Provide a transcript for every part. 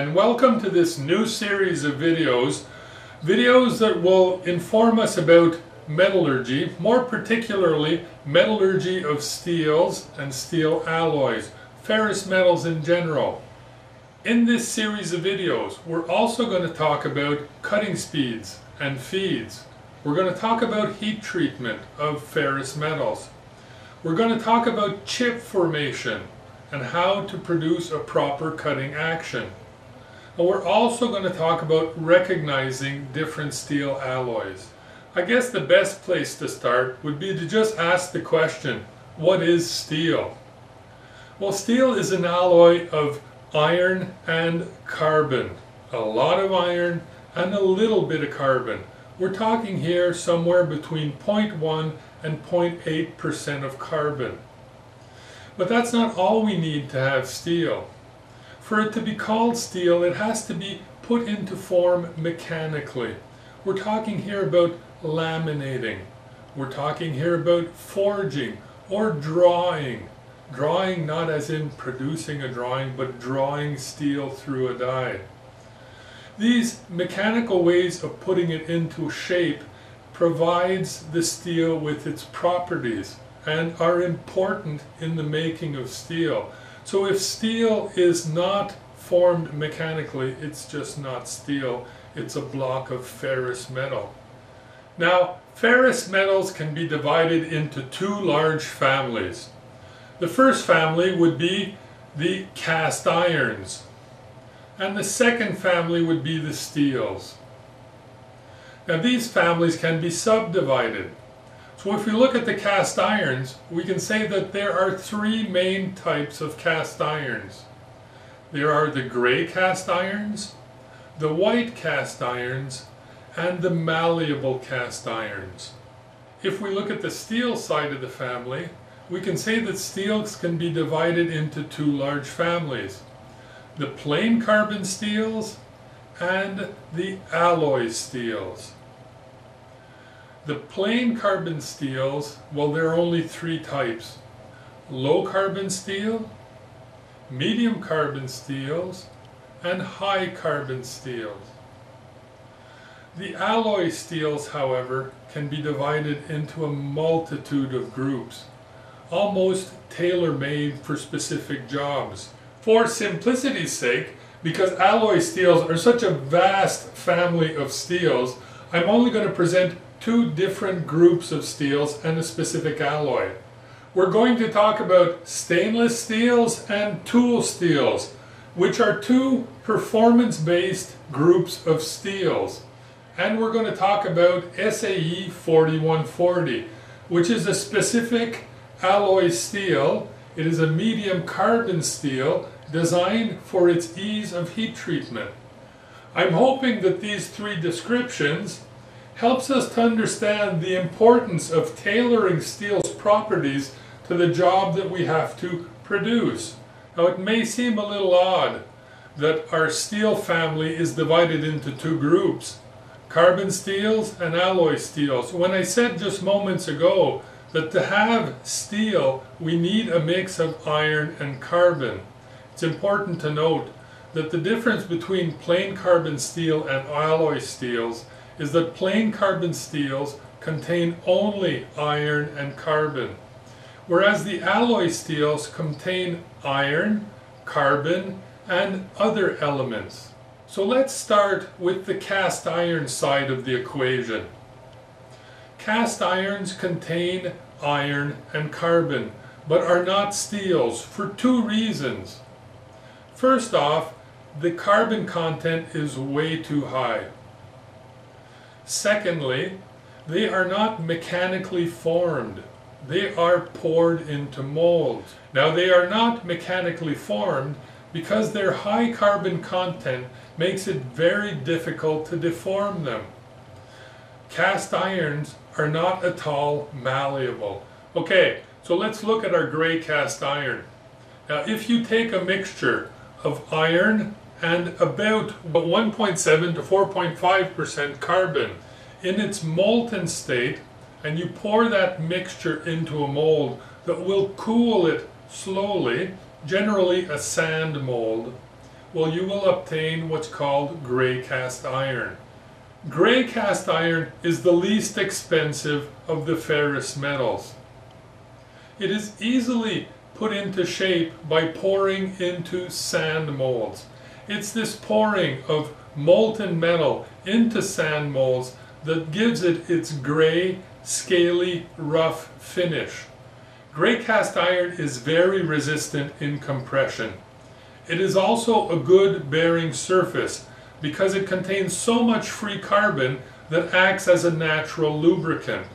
And welcome to this new series of videos, videos that will inform us about metallurgy, more particularly metallurgy of steels and steel alloys, ferrous metals in general. In this series of videos, we're also going to talk about cutting speeds and feeds. We're going to talk about heat treatment of ferrous metals. We're going to talk about chip formation and how to produce a proper cutting action. We're also going to talk about recognizing different steel alloys. I guess the best place to start would be to just ask the question, what is steel? Well, steel is an alloy of iron and carbon. A lot of iron and a little bit of carbon. We're talking here somewhere between 0.1 and 0.8% of carbon. But that's not all we need to have steel. For it to be called steel, it has to be put into form mechanically. We're talking here about laminating. We're talking here about forging or drawing. Drawing not as in producing a drawing, but drawing steel through a die. These mechanical ways of putting it into shape provides the steel with its properties and are important in the making of steel. So if steel is not formed mechanically, it's just not steel, it's a block of ferrous metal. Now, ferrous metals can be divided into two large families. The first family would be the cast irons, and the second family would be the steels. Now these families can be subdivided. So if we look at the cast irons, we can say that there are three main types of cast irons. There are the gray cast irons, the white cast irons, and the malleable cast irons. If we look at the steel side of the family, we can say that steels can be divided into two large families. The plain carbon steels and the alloy steels. The plain carbon steels, well there are only three types. Low carbon steel, medium carbon steels, and high carbon steels. The alloy steels, however, can be divided into a multitude of groups, almost tailor-made for specific jobs. For simplicity's sake, because alloy steels are such a vast family of steels, I'm only going to present two different groups of steels and a specific alloy. We're going to talk about stainless steels and tool steels, which are two performance-based groups of steels. And we're going to talk about SAE 4140, which is a specific alloy steel. It is a medium carbon steel designed for its ease of heat treatment. I'm hoping that these three descriptions helps us to understand the importance of tailoring steel's properties to the job that we have to produce. Now it may seem a little odd that our steel family is divided into two groups, carbon steels and alloy steels. When I said just moments ago that to have steel we need a mix of iron and carbon, it's important to note that the difference between plain carbon steel and alloy steels is that plain carbon steels contain only iron and carbon, whereas the alloy steels contain iron, carbon, and other elements. So let's start with the cast iron side of the equation. Cast irons contain iron and carbon, but are not steels for two reasons. First off, the carbon content is way too high. Secondly, they are not mechanically formed. They are poured into molds. Now they are not mechanically formed because their high carbon content makes it very difficult to deform them. Cast irons are not at all malleable. Okay, so let's look at our gray cast iron. Now if you take a mixture of iron, and about 1.7 to 4.5% carbon in its molten state and you pour that mixture into a mold that will cool it slowly, generally a sand mold. well you will obtain what's called gray cast iron. Gray cast iron is the least expensive of the ferrous metals. It is easily put into shape by pouring into sand molds. It's this pouring of molten metal into sand molds that gives it its gray, scaly, rough finish. Gray cast iron is very resistant in compression. It is also a good bearing surface because it contains so much free carbon that acts as a natural lubricant.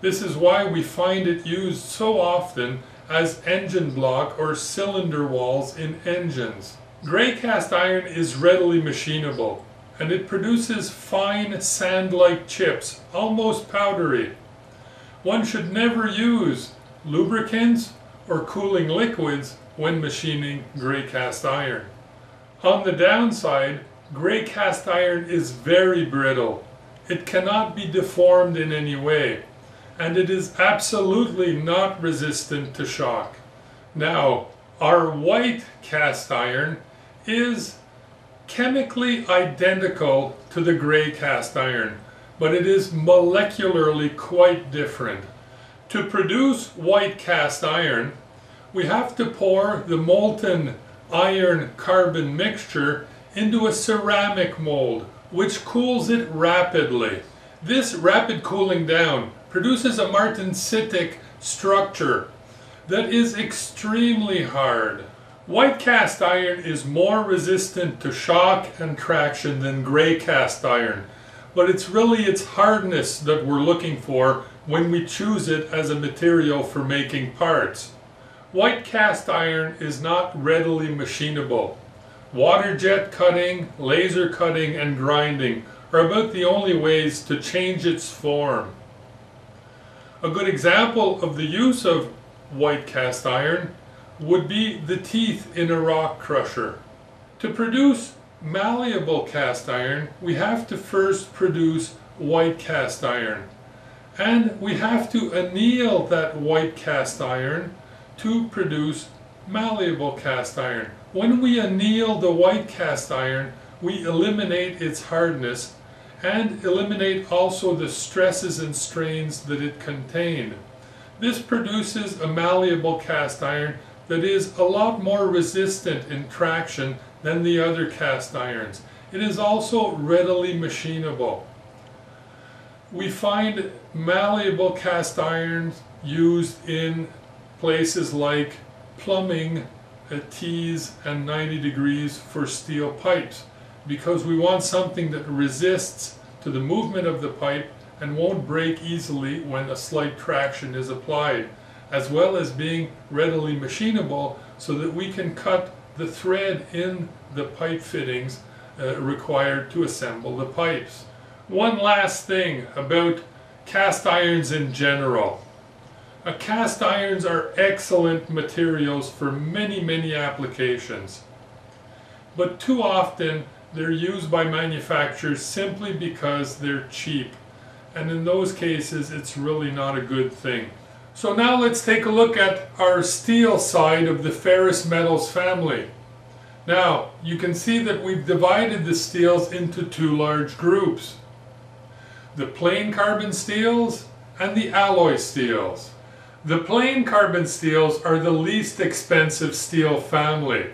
This is why we find it used so often as engine block or cylinder walls in engines. Gray cast iron is readily machinable and it produces fine sand-like chips, almost powdery. One should never use lubricants or cooling liquids when machining gray cast iron. On the downside, gray cast iron is very brittle. It cannot be deformed in any way, and it is absolutely not resistant to shock. Now, our white cast iron is chemically identical to the gray cast iron, but it is molecularly quite different. To produce white cast iron, we have to pour the molten iron carbon mixture into a ceramic mold, which cools it rapidly. This rapid cooling down produces a martensitic structure that is extremely hard. White cast iron is more resistant to shock and traction than gray cast iron, but it's really its hardness that we're looking for when we choose it as a material for making parts. White cast iron is not readily machinable. Water jet cutting, laser cutting, and grinding are about the only ways to change its form. A good example of the use of white cast iron would be the teeth in a rock crusher. To produce malleable cast iron, we have to first produce white cast iron. And we have to anneal that white cast iron to produce malleable cast iron. When we anneal the white cast iron, we eliminate its hardness and eliminate also the stresses and strains that it contained. This produces a malleable cast iron that is a lot more resistant in traction than the other cast irons. It is also readily machinable. We find malleable cast irons used in places like plumbing at T's and 90 degrees for steel pipes because we want something that resists to the movement of the pipe and won't break easily when a slight traction is applied as well as being readily machinable so that we can cut the thread in the pipe fittings uh, required to assemble the pipes. One last thing about cast irons in general. Uh, cast irons are excellent materials for many, many applications. But too often they're used by manufacturers simply because they're cheap. And in those cases, it's really not a good thing. So now let's take a look at our steel side of the ferrous metals family. Now, you can see that we've divided the steels into two large groups. The plain carbon steels and the alloy steels. The plain carbon steels are the least expensive steel family.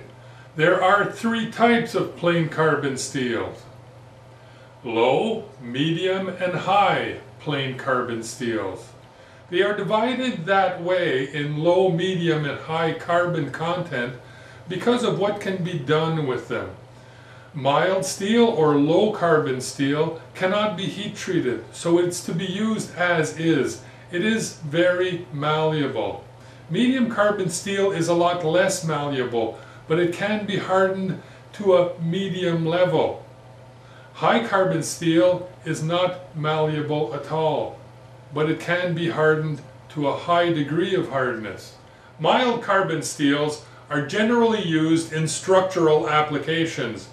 There are three types of plain carbon steels. Low, medium, and high plain carbon steels. They are divided that way in low, medium, and high carbon content because of what can be done with them. Mild steel or low carbon steel cannot be heat treated, so it's to be used as is it is very malleable. Medium carbon steel is a lot less malleable, but it can be hardened to a medium level. High carbon steel is not malleable at all, but it can be hardened to a high degree of hardness. Mild carbon steels are generally used in structural applications,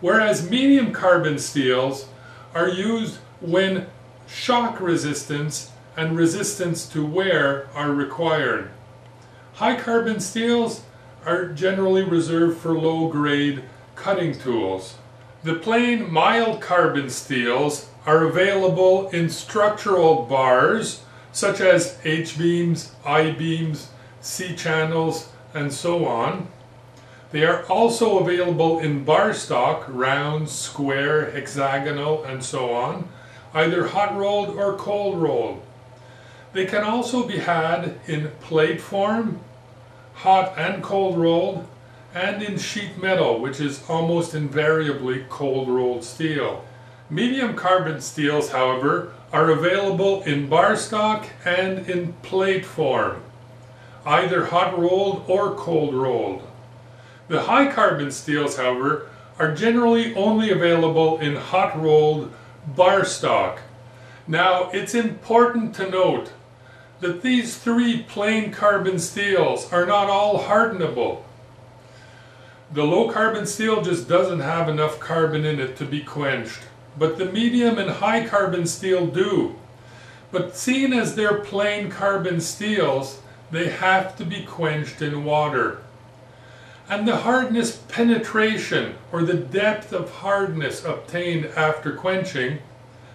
whereas medium carbon steels are used when shock resistance and resistance to wear are required. High carbon steels are generally reserved for low grade cutting tools. The plain mild carbon steels are available in structural bars such as H-beams, I-beams, C-channels, and so on. They are also available in bar stock, round, square, hexagonal, and so on, either hot rolled or cold rolled. They can also be had in plate form, hot and cold rolled, and in sheet metal, which is almost invariably cold rolled steel. Medium carbon steels, however, are available in bar stock and in plate form, either hot rolled or cold rolled. The high carbon steels, however, are generally only available in hot rolled bar stock. Now, it's important to note that these three plain carbon steels are not all hardenable. The low carbon steel just doesn't have enough carbon in it to be quenched, but the medium and high carbon steel do. But seen as they're plain carbon steels, they have to be quenched in water. And the hardness penetration, or the depth of hardness obtained after quenching,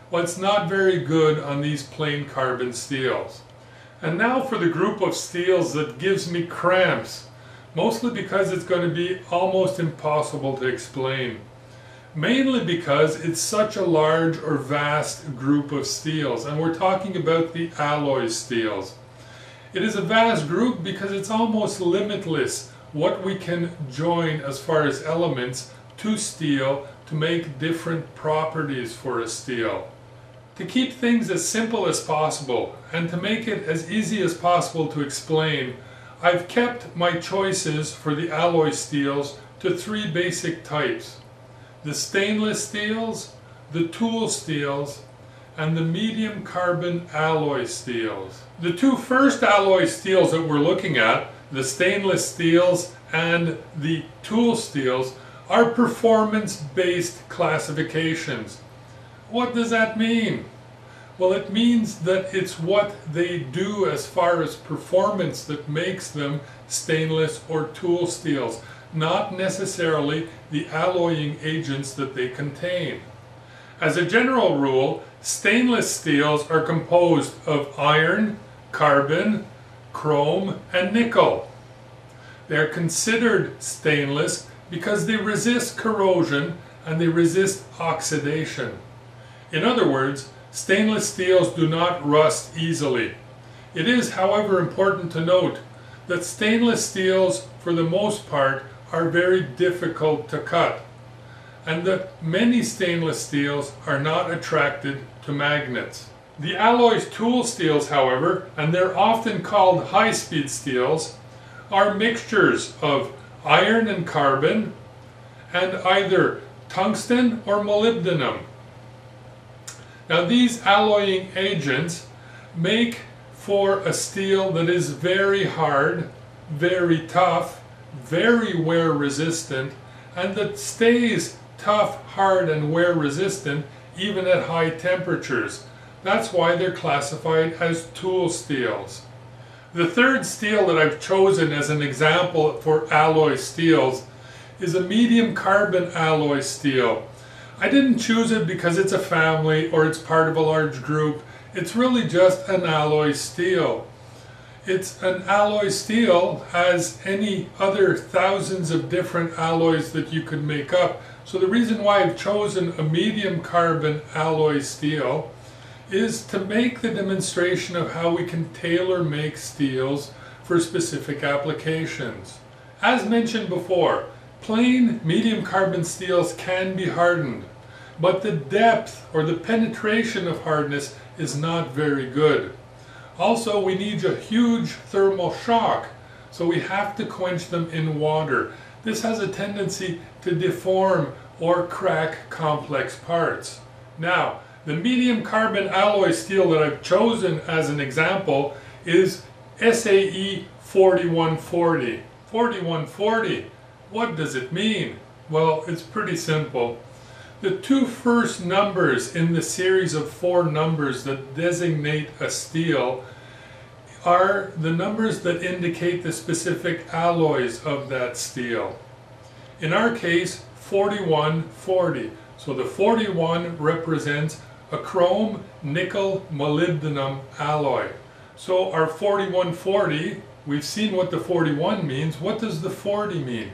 well, it's not very good on these plain carbon steels. And now for the group of steels that gives me cramps, mostly because it's going to be almost impossible to explain. Mainly because it's such a large or vast group of steels, and we're talking about the alloy steels. It is a vast group because it's almost limitless what we can join as far as elements to steel to make different properties for a steel. To keep things as simple as possible and to make it as easy as possible to explain, I've kept my choices for the alloy steels to three basic types. The stainless steels, the tool steels, and the medium carbon alloy steels. The two first alloy steels that we're looking at, the stainless steels and the tool steels, are performance-based classifications. What does that mean? Well, it means that it's what they do as far as performance that makes them stainless or tool steels, not necessarily the alloying agents that they contain. As a general rule, stainless steels are composed of iron, carbon, chrome, and nickel. They are considered stainless because they resist corrosion and they resist oxidation. In other words, stainless steels do not rust easily. It is, however, important to note that stainless steels, for the most part, are very difficult to cut, and that many stainless steels are not attracted to magnets. The alloys tool steels, however, and they're often called high-speed steels, are mixtures of iron and carbon and either tungsten or molybdenum. Now these alloying agents make for a steel that is very hard, very tough, very wear resistant, and that stays tough, hard, and wear resistant even at high temperatures. That's why they're classified as tool steels. The third steel that I've chosen as an example for alloy steels is a medium carbon alloy steel. I didn't choose it because it's a family or it's part of a large group. It's really just an alloy steel. It's an alloy steel as any other thousands of different alloys that you could make up. So the reason why I've chosen a medium carbon alloy steel is to make the demonstration of how we can tailor make steels for specific applications. As mentioned before, plain medium carbon steels can be hardened, but the depth or the penetration of hardness is not very good. Also, we need a huge thermal shock, so we have to quench them in water. This has a tendency to deform or crack complex parts. Now, the medium carbon alloy steel that I've chosen as an example is SAE 4140. 4140, what does it mean? Well, it's pretty simple. The two first numbers in the series of four numbers that designate a steel are the numbers that indicate the specific alloys of that steel. In our case, 4140. So the 41 represents a chrome nickel molybdenum alloy. So our 4140, we've seen what the 41 means. What does the 40 mean?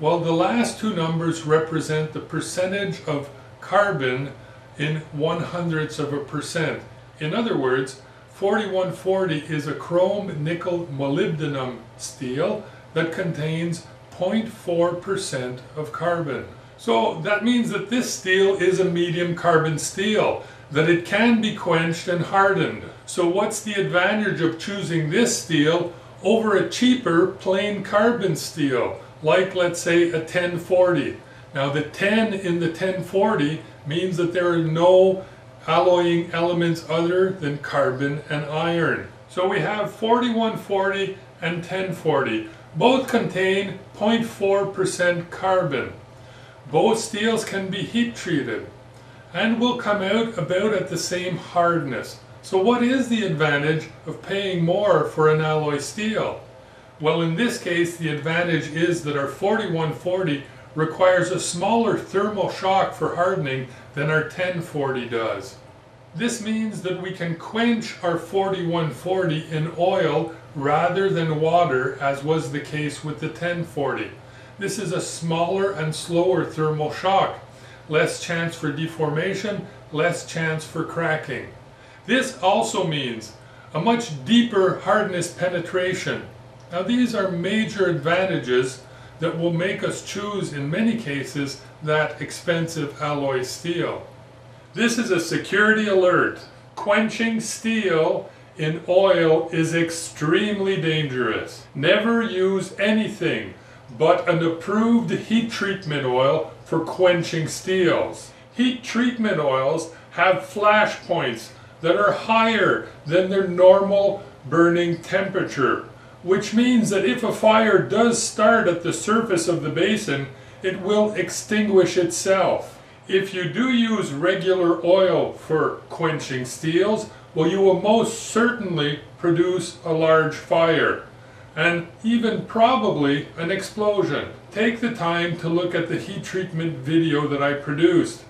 Well, the last two numbers represent the percentage of carbon in one hundredths of a percent. In other words, 4140 is a chrome nickel molybdenum steel that contains 0.4% of carbon. So that means that this steel is a medium carbon steel, that it can be quenched and hardened. So what's the advantage of choosing this steel over a cheaper plain carbon steel, like let's say a 1040? Now the 10 in the 1040 means that there are no alloying elements other than carbon and iron. So we have 4140 and 1040. Both contain 0.4% carbon. Both steels can be heat treated and will come out about at the same hardness. So what is the advantage of paying more for an alloy steel? Well in this case the advantage is that our 4140 requires a smaller thermal shock for hardening than our 1040 does. This means that we can quench our 4140 in oil rather than water as was the case with the 1040. This is a smaller and slower thermal shock, less chance for deformation, less chance for cracking. This also means a much deeper hardness penetration. Now these are major advantages that will make us choose in many cases that expensive alloy steel. This is a security alert. Quenching steel in oil is extremely dangerous. Never use anything but an approved heat treatment oil for quenching steels. Heat treatment oils have flash points that are higher than their normal burning temperature which means that if a fire does start at the surface of the basin, it will extinguish itself. If you do use regular oil for quenching steels, well you will most certainly produce a large fire and even probably an explosion. Take the time to look at the heat treatment video that I produced.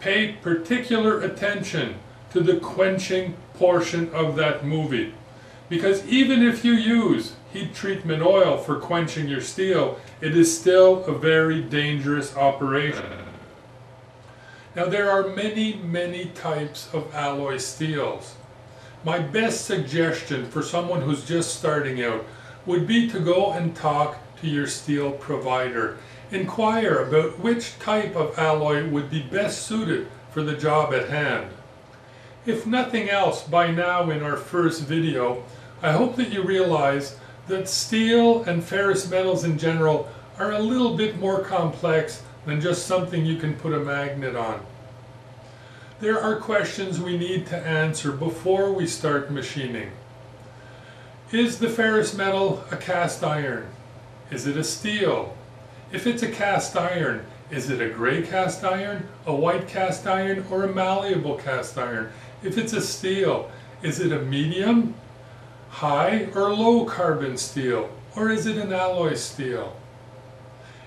Pay particular attention to the quenching portion of that movie. Because even if you use heat treatment oil for quenching your steel, it is still a very dangerous operation. Now there are many, many types of alloy steels. My best suggestion for someone who's just starting out would be to go and talk to your steel provider. Inquire about which type of alloy would be best suited for the job at hand. If nothing else, by now in our first video, I hope that you realize that steel and ferrous metals in general are a little bit more complex than just something you can put a magnet on. There are questions we need to answer before we start machining. Is the ferrous metal a cast iron? Is it a steel? If it's a cast iron, is it a gray cast iron, a white cast iron, or a malleable cast iron? If it's a steel, is it a medium, high or low carbon steel, or is it an alloy steel?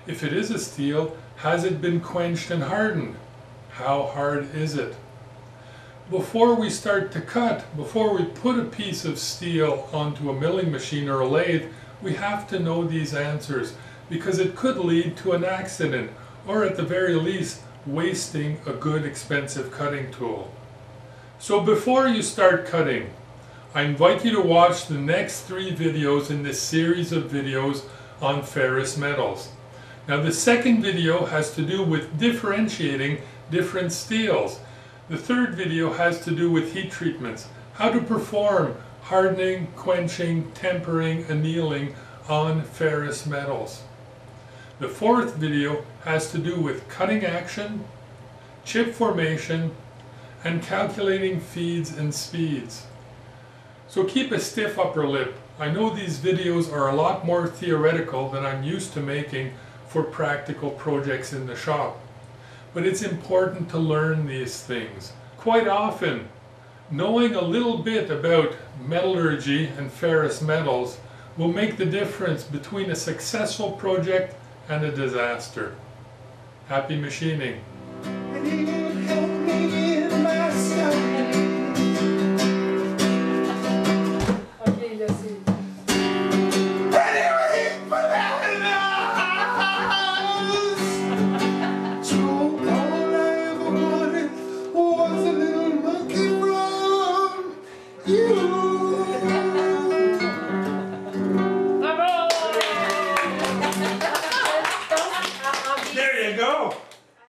If it is a steel, has it been quenched and hardened? How hard is it? Before we start to cut, before we put a piece of steel onto a milling machine or a lathe, we have to know these answers because it could lead to an accident or at the very least wasting a good expensive cutting tool. So before you start cutting, I invite you to watch the next three videos in this series of videos on ferrous metals. Now the second video has to do with differentiating different steels. The third video has to do with heat treatments, how to perform hardening, quenching, tempering, annealing on ferrous metals. The fourth video has to do with cutting action, chip formation, and calculating feeds and speeds. So keep a stiff upper lip. I know these videos are a lot more theoretical than I'm used to making for practical projects in the shop. But it's important to learn these things. Quite often, knowing a little bit about metallurgy and ferrous metals will make the difference between a successful project and a disaster. Happy machining.